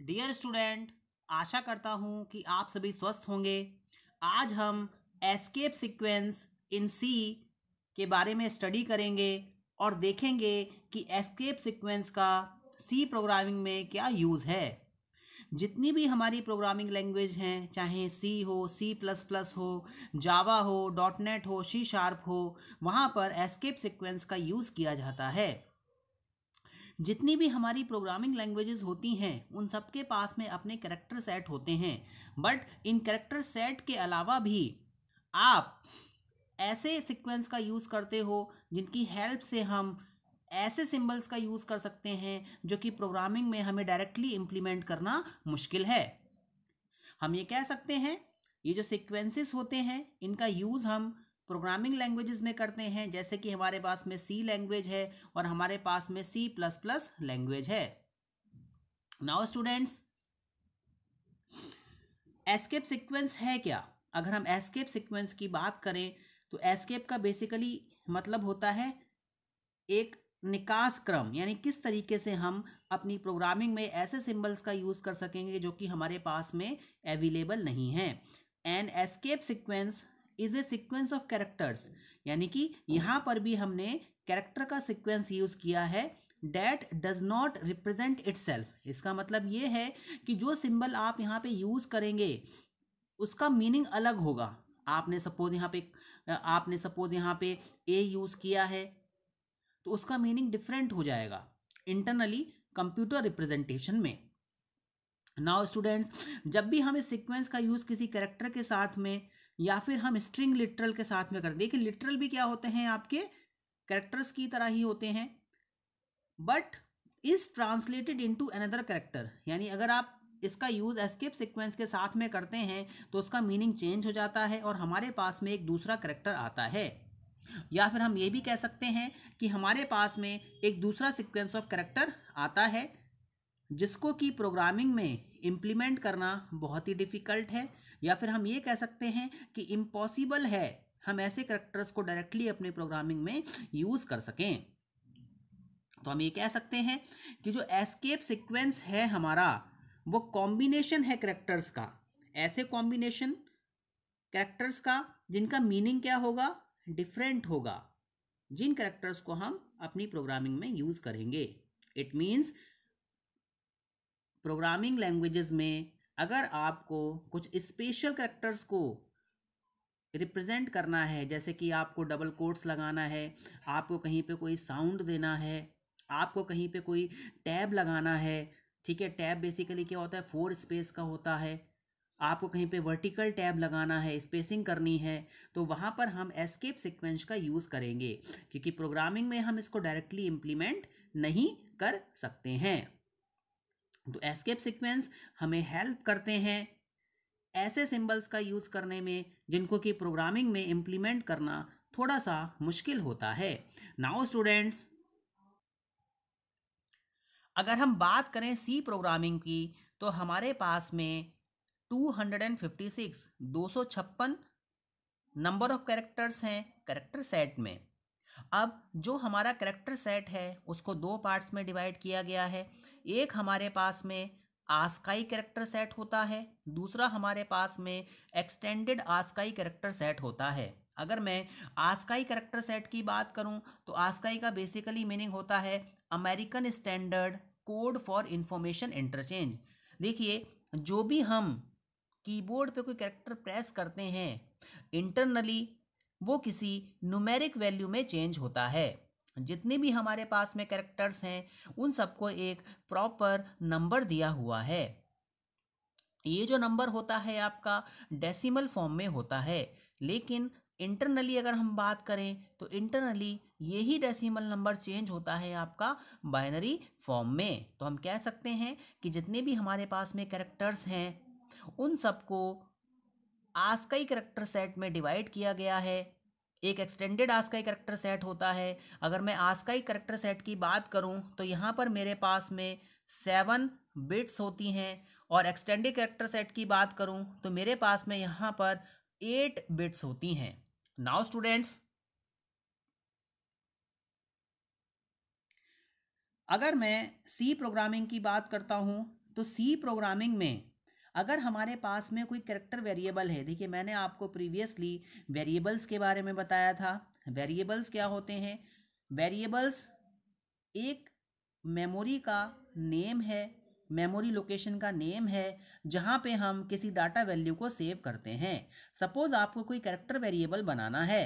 Dear student आशा करता हूँ कि आप सभी स्वस्थ होंगे। आज हम एस्केप सीक्वेंस इन सी के बारे में स्टडी करेंगे और देखेंगे कि एस्केप सीक्वेंस का सी प्रोग्रामिंग में क्या यूज़ है। जितनी भी हमारी प्रोग्रामिंग लैंग्वेज हैं, चाहे सी हो सी प्लस प्लस हो जावा हो डॉट नेट हो सी शार्प हो, वहाँ पर एस्केप सीक्वेंस का यूज़ किया जाता है। जितनी भी हमारी प्रोग्रामिंग लैंग्वेजेस होती हैं, उन सबके पास में अपने करेक्टर सेट होते हैं। बट इन करेक्टर सेट के अलावा भी आप ऐसे सीक्वेंस का यूज़ करते हो, जिनकी हेल्प से हम ऐसे सिंबल्स का यूज़ कर सकते हैं, जो कि प्रोग्रामिंग में हमें डायरेक्टली इम्प्लीमेंट करना मुश्किल है। हम ये कह सकते हैं, ये जो सीक्वेंसेस होते हैं, इनका यूज़ हम प्रोग्रामिंग लैंग्वेजेस में करते हैं, जैसे कि हमारे पास में सी लैंग्वेज है और हमारे पास में सी प्लस प्लस लैंग्वेज है। नाउ स्टूडेंट्स एस्केप सीक्वेंस है क्या? अगर हम एस्केप सीक्वेंस की बात करें तो एस्केप का बेसिकली मतलब होता है एक निकास क्रम, यानी किस तरीके से हम अपनी प्रोग्रामिंग में ऐसे सिंबल्स का यूज़ कर सकेंगे जो कि हमारे पास में अवेलेबल नहीं है। And escape sequence is a sequence of characters यानी कि यहाँ पर भी हमने कैरेक्टर का सीक्वेंस यूज़ किया है that does not represent it इसका मतलब ये है कि जो सिंबल आप यहाँ पे यूज़ करेंगे उसका मीनिंग अलग होगा। आपने सपोज़ यहाँ पे आपने सपोज़ यहाँ पे ए यूज़ किया है तो उसका मीनिंग डिफरेंट हो जाएगा इंटरनली कंप्यूटर रिप्रेजेंटेशन में। नाउ स्टूडेंट्स जब भी हम सीक्वेंस का यूज़ किसी करेक्टर के साथ में या फिर हम स्ट्रिंग लिटरल के साथ में कर, देखिए लिटरल भी क्या होते हैं आपके? करेक्टर्स की तरह ही होते हैं। But is translated into another character यानी अगर आप इसका यूज़ एस्केप सीक्वेंस के साथ में करते हैं तो उसका मीनिंग चेंज हो जाता है और हमारे पास में एक दूसरा करेक्टर आता है। या फिर हम ये भी कह सकते हैं कि हमारे पास में एक दूसरा सीक्वेंस ऑफ़ करेक्टर आता है, जिसको कि प्रोग्रामिंग में इम्प्लीमेंट करना बहुत ही डिफ़िकल्ट है। या फिर हम ये कह सकते हैं कि इम्पॉसिबल है, हम ऐसे करेक्टर्स को डायरेक्टली अपने प्रोग्रामिंग में यूज़ कर सकें। तो हम ये कह सकते हैं कि जो एस्केप सीक्वेंस है हमारा, वो कॉम्बिनेशन है करेक्टर्स का। ऐसे कॉम्बिनेशन करेक्टर्स का, जिनका मीनिंग क्या होगा? डिफरेंट होगा, जिन करेक्टर्स को हम अपनी प्रोग्रामिंग में यूज़ करेंगे। इट मीन्स प्रोग्रामिंग लैंग्वेजेस में अगर आपको कुछ स्पेशल करेक्टर्स को रिप्रेजेंट करना है, जैसे कि आपको डबल कोट्स लगाना है, आपको कहीं पे कोई साउंड देना है, आपको कहीं पे कोई टैब लगाना है, ठीक है? टैब बेसिकली क्या होता है? फोर स्पेस का होता है। आपको कहीं पे वर्टिकल टैब लगाना है स्पेसिंग करनी है तो वहाँ पर हम एस्केप सीक्वेंस का यूज़ करेंगे, क्योंकि प्रोग्रामिंग में हम इसको डायरेक्टली इम्प्लीमेंट नहीं कर सकते हैं। तो एस्केप सीक्वेंस हमें हेल्प करते हैं ऐसे सिंबल्स का यूज़ करने में जिनको कि प्रोग्रामिंग में इम्प्लीमेंट करना थोड़ा सा मुश्किल होता है। नाउ स्टूडेंट्स अगर हम बात करें सी प्रोग्रामिंग की तो हमारे पास में 256 256 नंबर ऑफ़ कैरेक्टर्स हैं कैरेक्टर सेट में। अब जो हमारा करेक्टर सेट है, उसको दो पार्ट्स में डिवाइड किया गया है। एक हमारे पास में आस्काई करेक्टर सेट होता है, दूसरा हमारे पास में एक्सटेंडेड आस्काई करेक्टर सेट होता है। अगर मैं आस्काई करेक्टर सेट की बात करूँ तो आस्काई का बेसिकली मीनिंग होता है American standard code for information interchange देखिए, जो भी हम कीबोर्ड पे कोई करेक्टर प्रेस करते हैं इंटरनली वो किसी न्यूमेरिक वैल्यू में चेंज होता है। जितने भी हमारे पास में कैरेक्टर्स हैं, उन सबको एक प्रॉपर नंबर दिया हुआ है। ये जो नंबर होता है आपका डेसिमल फॉर्म में होता है। लेकिन इंटरनली अगर हम बात करें तो इंटरनली यही डेसिमल नंबर चेंज होता है आपका बाइनरी फॉर्म में। तो हम कह सकते हैं कि जितने भी हमारे पास में कैरेक्टर्स हैं, उन सबको आस्काई करेक्टर सेट में डिवाइड किया गया है। एक एक्सटेंडेड आस्काई करेक्टर सेट होता है। अगर मैं आस्काई करेक्टर सेट की बात करूँ तो यहाँ पर मेरे पास में सेवन बिट्स होती हैं। और एक्सटेंडेड करेक्टर सेट की बात करूँ तो मेरे पास में यहाँ पर एट बिट्स होती हैं। नाउ स्टूडेंट्स अगर मैं सी प्रोग्रामिंग की बात करता हूँ तो सी प्रोग्रामिंग में अगर हमारे पास में कोई करेक्टर वेरिएबल है, देखिए मैंने आपको प्रीवियसली वेरिएबल्स के बारे में बताया था। वेरिएबल्स क्या होते हैं? वेरिएबल्स एक मेमोरी का नेम है मेमोरी लोकेशन का नेम है, जहाँ पे हम किसी डाटा वैल्यू को सेव करते हैं। सपोज़ आपको कोई कैरेक्टर वेरिएबल बनाना है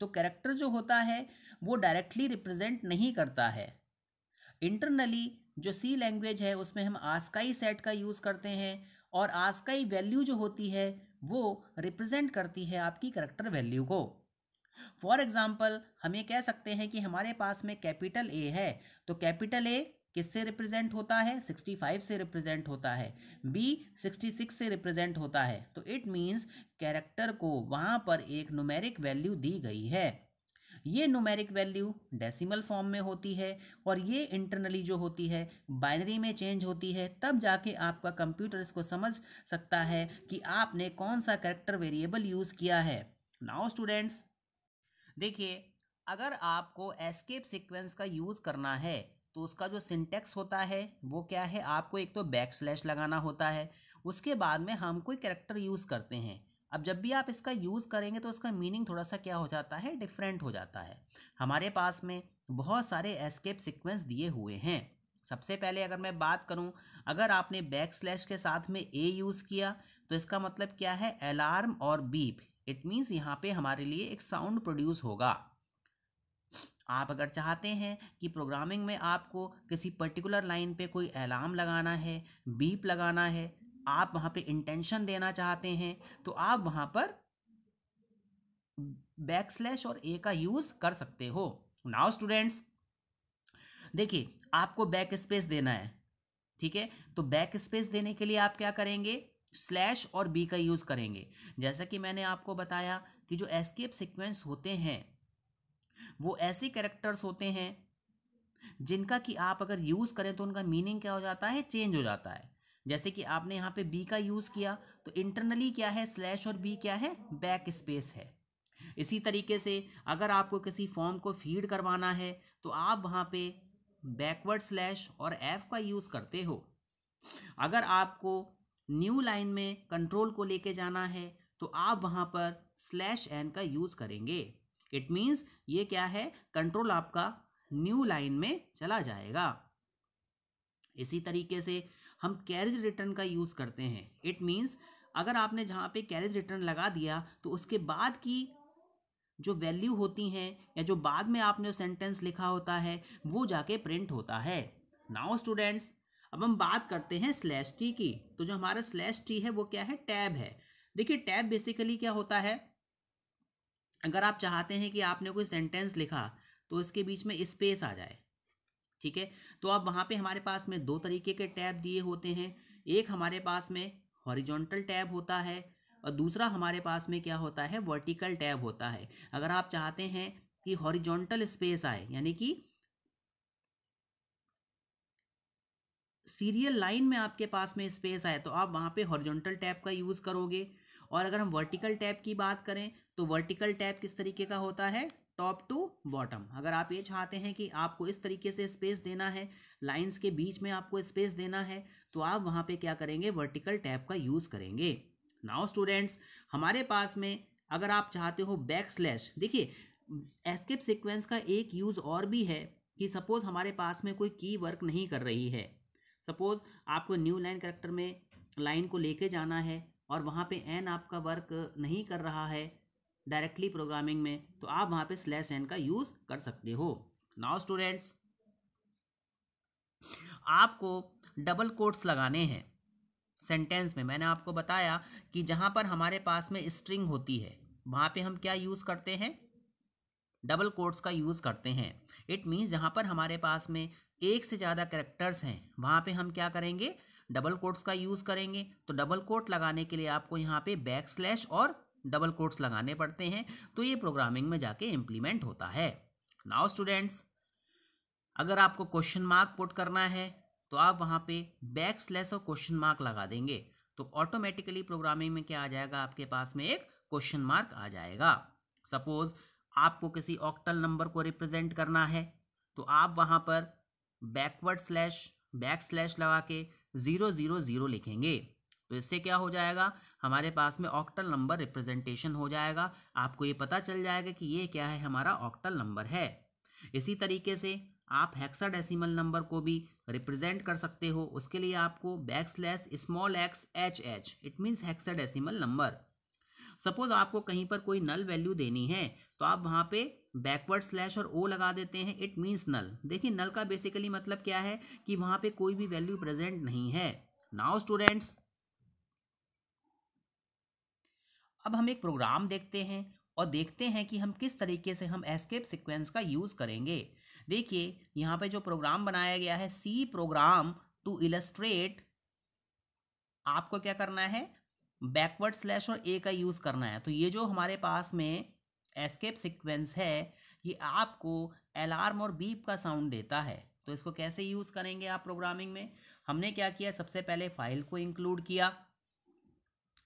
तो कैरेक्टर जो होता है, वो डायरेक्टली रिप्रेजेंट नहीं करता है। इंटरनली जो सी लैंग्वेज है, उसमें हम आस्काई सेट का यूज़ करते हैं। और आस्काई वैल्यू जो होती है, वो रिप्रेजेंट करती है आपकी करेक्टर वैल्यू को। फॉर एग्ज़ाम्पल हम ये कह सकते हैं कि हमारे पास में कैपिटल ए है तो कैपिटल ए किससे रिप्रेजेंट होता है? 65 से रिप्रेजेंट होता है। बी 66 से रिप्रेजेंट होता है। तो इट मीन्स कैरेक्टर को वहाँ पर एक नुमेरिक वैल्यू दी गई है। ये नुमेरिक वैल्यू डेसिमल फॉर्म में होती है और ये इंटरनली जो होती है बाइनरी में चेंज होती है, तब जाके आपका कंप्यूटर इसको समझ सकता है कि आपने कौन सा करेक्टर वेरिएबल यूज़ किया है। नाउ स्टूडेंट्स देखिए, अगर आपको एस्केप सीक्वेंस का यूज़ करना है तो उसका जो सिंटेक्स होता है, वो क्या है? आपको एक तो बैक स्लैश लगाना होता है, उसके बाद में हम कोई करेक्टर यूज़ करते हैं। अब जब भी आप इसका यूज़ करेंगे तो उसका मीनिंग थोड़ा सा क्या हो जाता है? डिफरेंट हो जाता है। हमारे पास में बहुत सारे एस्केप सिक्वेंस दिए हुए हैं। सबसे पहले अगर मैं बात करूँ, अगर आपने बैक स्लैश के साथ में ए यूज़ किया तो इसका मतलब क्या है? अलार्म और बीप। इट मीन्स यहाँ पे हमारे लिए एक साउंड प्रोड्यूस होगा। आप अगर चाहते हैं कि प्रोग्रामिंग में आपको किसी पर्टिकुलर लाइन पे कोई अलार्म लगाना है, बीप लगाना है आप वहाँ पे इंटेंशन देना चाहते हैं तो आप वहाँ पर बैक स्लैश और ए का यूज़ कर सकते हो। नाउ स्टूडेंट्स देखिए, आपको बैक स्पेस देना है, ठीक है? तो बैक स्पेस देने के लिए आप क्या करेंगे? स्लैश और बी का यूज़ करेंगे। जैसा कि मैंने आपको बताया कि जो एस्केप सीक्वेंस होते हैं, वो ऐसे कैरेक्टर्स होते हैं, जिनका कि आप अगर यूज़ करें तो उनका मीनिंग क्या हो जाता है? चेंज हो जाता है। जैसे कि आपने यहाँ पे बी का यूज़ किया तो इंटरनली क्या है? स्लैश और बी क्या है? बैक स्पेस है। इसी तरीके से अगर आपको किसी फॉर्म को फ़ीड करवाना है तो आप वहाँ पे बैकवर्ड स्लैश और एफ़ का यूज़ करते हो। अगर आपको न्यू लाइन में कंट्रोल को लेके जाना है तो आप वहाँ पर स्लैश एन का यूज़ करेंगे। इट मीन्स ये क्या है? कंट्रोल आपका न्यू लाइन में चला जाएगा। इसी तरीके से हम कैरेज रिटर्न का यूज़ करते हैं। इट मीन्स अगर आपने जहाँ पे कैरेज रिटर्न लगा दिया तो उसके बाद की जो वैल्यू होती हैं, या जो बाद में आपने सेंटेंस लिखा होता है, वो जाके प्रिंट होता है। नाउ स्टूडेंट्स अब हम बात करते हैं स्लैश टी की। तो जो हमारा स्लैश टी है, वो क्या है? टैब है। देखिए टैब बेसिकली क्या होता है? अगर आप चाहते हैं कि आपने कोई सेंटेंस लिखा तो इसके बीच में स्पेस आ जाए। ठीक है? तो अब वहाँ पे हमारे पास में दो तरीके के टैब दिए होते हैं। एक हमारे पास में हॉरिजॉन्टल टैब होता है और दूसरा हमारे पास में क्या होता है? वर्टिकल टैब होता है। अगर आप चाहते हैं कि हॉरिजॉन्टल स्पेस आए, यानी कि सीरियल लाइन में आपके पास में स्पेस आए तो आप वहाँ पे हॉरिजॉन्टल टैब का यूज़ करोगे। और अगर हम वर्टिकल टैब की बात करें तो वर्टिकल टैब किस तरीके का होता है? Top to bottom. अगर आप ये चाहते हैं कि आपको इस तरीके से स्पेस देना है, लाइंस के बीच में आपको स्पेस देना है तो आप वहाँ पे क्या करेंगे? वर्टिकल टैब का यूज़ करेंगे। नाउ स्टूडेंट्स, हमारे पास में अगर आप चाहते हो बैक स्लैश देखिए, एस्केप सीक्वेंस का एक यूज़ और भी है कि सपोज़ हमारे पास में कोई की वर्क नहीं कर रही है। सपोज़ आपको न्यू लाइन करेक्टर में लाइन को लेके जाना है और वहाँ पे एन आपका वर्क नहीं कर रहा है डायरेक्टली प्रोग्रामिंग में तो आप वहाँ पे स्लैश एन का यूज़ कर सकते हो। नाउ स्टूडेंट्स आपको डबल कोट्स लगाने हैं। सेंटेंस में मैंने आपको बताया कि जहाँ पर हमारे पास में स्ट्रिंग होती है, वहाँ पे हम क्या यूज़ करते हैं? डबल कोट्स का यूज़ करते हैं। इट मीन्स जहाँ पर हमारे पास में एक से ज़्यादा करेक्टर्स हैं, वहाँ पे हम क्या करेंगे? डबल कोट्स का यूज़ करेंगे। तो डबल कोट लगाने के लिए आपको यहाँ पे बैक स्लैश और डबल कोट्स लगाने पड़ते हैं तो ये प्रोग्रामिंग में जाके इम्प्लीमेंट होता है। नाउ स्टूडेंट्स अगर आपको क्वेश्चन मार्क पुट करना है तो आप वहाँ पे बैक स्लैश और क्वेश्चन मार्क लगा देंगे तो ऑटोमेटिकली प्रोग्रामिंग में क्या आ जाएगा? आपके पास में एक क्वेश्चन मार्क आ जाएगा। सपोज़ आपको किसी ऑक्टल नंबर को रिप्रेजेंट करना है तो आप वहाँ पर बैकवर्ड स्लैश बैक स्लैश लगा के ज़ीरो ज़ीरो ज़ीरो लिखेंगे। तो इससे क्या हो जाएगा? हमारे पास में ऑक्टल नंबर रिप्रेजेंटेशन हो जाएगा। आपको ये पता चल जाएगा कि ये क्या है, हमारा ऑक्टल नंबर है। इसी तरीके से आप हेक्साडेसिमल नंबर को भी रिप्रेजेंट कर सकते हो। उसके लिए आपको back slash small X H H it means hexadecimal number suppose आपको कहीं पर कोई नल वैल्यू देनी है तो आप वहाँ पे बैकवर्ड स्लैश और ओ लगा देते हैं इट मीन्स नल देखिए नल का बेसिकली मतलब क्या है कि वहाँ पे कोई भी वैल्यू प्रेजेंट नहीं है। नाउ स्टूडेंट्स अब हम एक प्रोग्राम देखते हैं और देखते हैं कि हम किस तरीके से हम एस्केप सीक्वेंस का यूज़ करेंगे। देखिए, यहाँ पे जो प्रोग्राम बनाया गया है सी प्रोग्राम टू इलस्ट्रेट आपको क्या करना है? बैकवर्ड स्लैश और ए का यूज़ करना है। तो ये जो हमारे पास में एस्केप सीक्वेंस है, ये आपको अलार्म और बीप का साउंड देता है। तो इसको कैसे यूज़ करेंगे आप प्रोग्रामिंग में? हमने क्या किया? सबसे पहले फ़ाइल को इंक्लूड किया।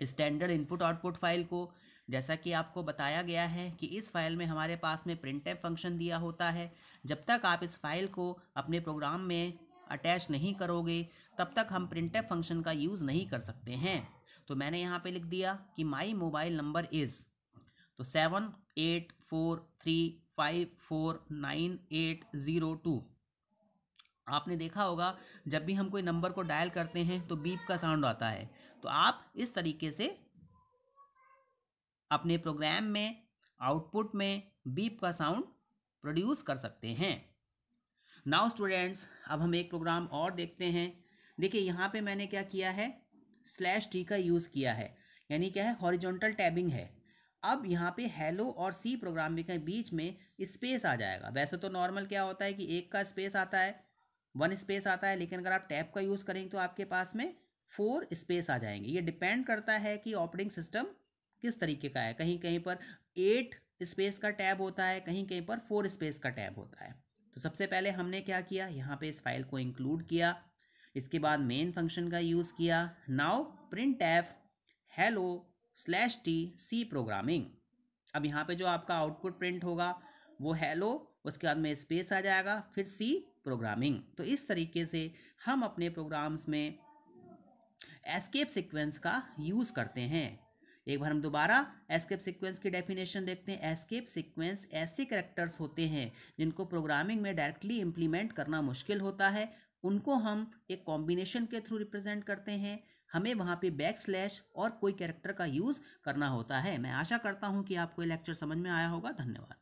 स्टैंडर्ड इनपुट आउटपुट फ़ाइल को, जैसा कि आपको बताया गया है कि इस फ़ाइल में हमारे पास में प्रिंट फ़ंक्शन दिया होता है। जब तक आप इस फ़ाइल को अपने प्रोग्राम में अटैच नहीं करोगे, तब तक हम प्रिंट फ़ंक्शन का यूज़ नहीं कर सकते हैं। तो मैंने यहाँ पे लिख दिया कि माई मोबाइल नंबर इज़ तो seven eight four three five four nine eight zero two आपने देखा होगा, जब भी हम कोई नंबर को डायल करते हैं तो बीप का साउंड आता है। तो आप इस तरीके से अपने प्रोग्राम में आउटपुट में बीप का साउंड प्रोड्यूस कर सकते हैं। नाउ स्टूडेंट्स अब हम एक प्रोग्राम और देखते हैं। देखिए, यहाँ पे मैंने क्या किया है? स्लैश टी का यूज़ किया है। यानी क्या है? हॉरिजॉन्टल टैबिंग है। अब यहाँ पे हेलो और सी प्रोग्राम के बीच में स्पेस आ जाएगा। वैसे तो नॉर्मल क्या होता है कि एक का स्पेस आता है वन स्पेस आता है, लेकिन अगर आप टैब का यूज़ करेंगे तो आपके पास में फोर स्पेस आ जाएँगे। ये डिपेंड करता है कि ऑपरेटिंग सिस्टम किस तरीके का है। कहीं कहीं पर एट स्पेस का टैब होता है, कहीं कहीं पर फोर स्पेस का टैब होता है। तो सबसे पहले हमने क्या किया? यहाँ पे इस फ़ाइल को इंक्लूड किया, इसके बाद मेन फ़ंक्शन का यूज़ किया। Now printf hello slash T C programming. अब यहाँ पे जो आपका आउटपुट प्रिंट होगा, वो हेलो, उसके बाद में स्पेस आ जाएगा, फिर सी प्रोग्रामिंग। तो इस तरीके से हम अपने प्रोग्राम्स में एस्केप सीक्वेंस का यूज़ करते हैं। एक बार हम दोबारा एस्केप सीक्वेंस की डेफिनेशन देखते हैं। एस्केप सीक्वेंस ऐसे करेक्टर्स होते हैं जिनको प्रोग्रामिंग में डायरेक्टली इम्प्लीमेंट करना मुश्किल होता है। उनको हम एक कॉम्बिनेशन के थ्रू रिप्रेजेंट करते हैं। हमें वहाँ पे बैक स्लैश और कोई कैरेक्टर का यूज़ करना होता है। मैं आशा करता हूँ कि आपको ये लेक्चर समझ में आया होगा। धन्यवाद।